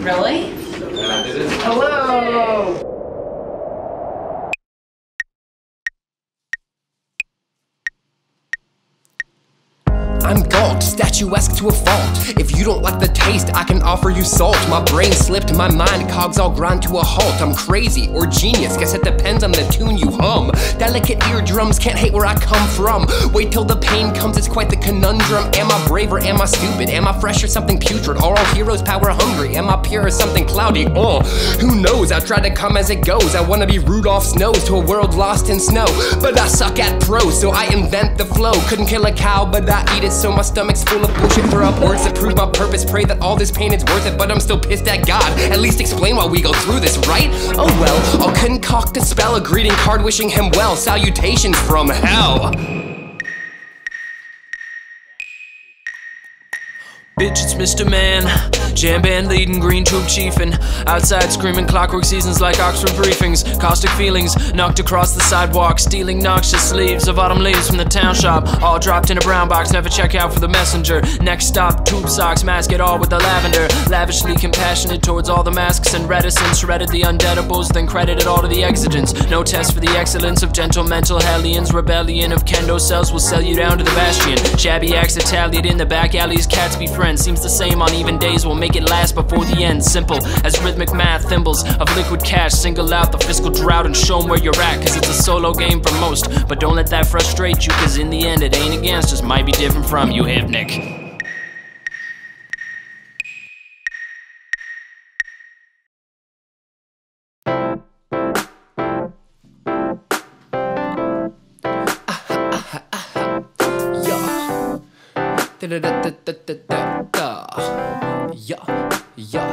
Really? Hello. I'm Galt, statuesque to a fault. If you don't like the taste, I can offer you salt. My brain slipped, my mind, cogs all grind to a halt. I'm crazy or genius, guess it depends on the tune you hum. Delicate eardrums can't hate where I come from. Wait till the pain comes, it's quite the conundrum. Am I brave or am I stupid? Am I fresh or something putrid? Are all heroes power hungry? Am I pure or something cloudy? Uh, who knows? I try to come as it goes. I wanna be Rudolph's nose to a world lost in snow. But I suck at prose, so I invent the flow. Couldn't kill a cow, but I eat it, so my stomach's full of bullshit. Throw up words that prove my purpose. Pray that all this pain is worth it, but I'm still pissed at God. At least explain why we go through this, right? Oh well, I'll concoct a spell, a greeting card wishing him well. Salutations from hell. Bitch, it's Mr. Man. Jam band leading, green troop chiefing. Outside screaming clockwork seasons like Oxford briefings. Caustic feelings knocked across the sidewalk. Stealing noxious leaves of autumn leaves from the town shop. All dropped in a brown box, never check out for the messenger. Next stop, tube socks, mask it all with the lavender. Lavishly compassionate towards all the masks and reticence. Shredded the undeadables, then credited all to the exigence. No test for the excellence of gentle mental hellions. Rebellion of kendo cells will sell you down to the bastion. Shabby acts Italian in the back alleys, cats be friends. Seems the same on even days, we'll make it last before the end. Simple as rhythmic math, thimbles of liquid cash. Single out the fiscal drought and show show 'em where you're at. Cause it's a solo game for most. But don't let that frustrate you, cause in the end it ain't against us. Might be different from you, Hypnic. Ah, ah, ah, yeah. Da da da da da da Yeah. Yeah.